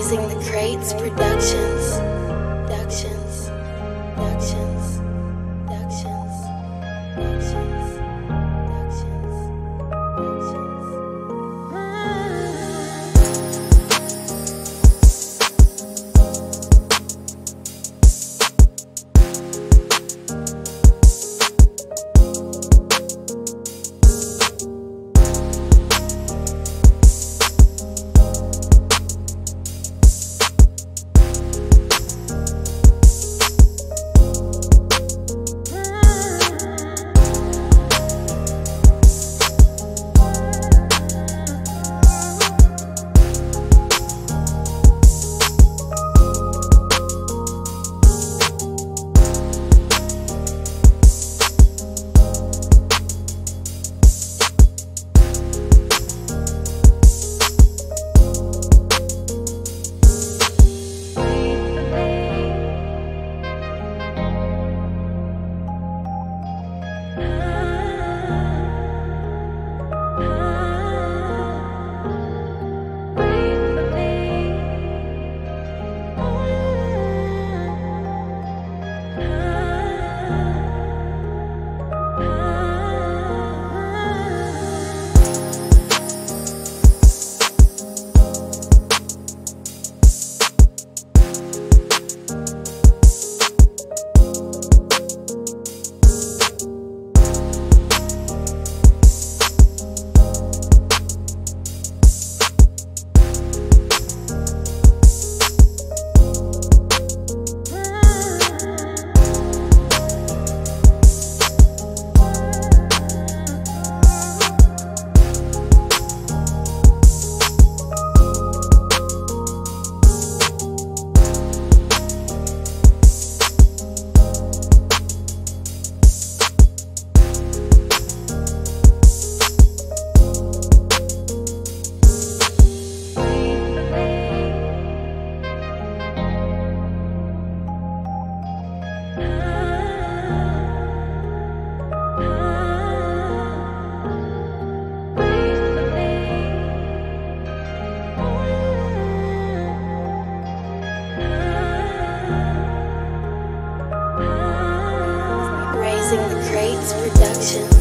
Raising the Crates Productions. Productions. Productions. The Productions.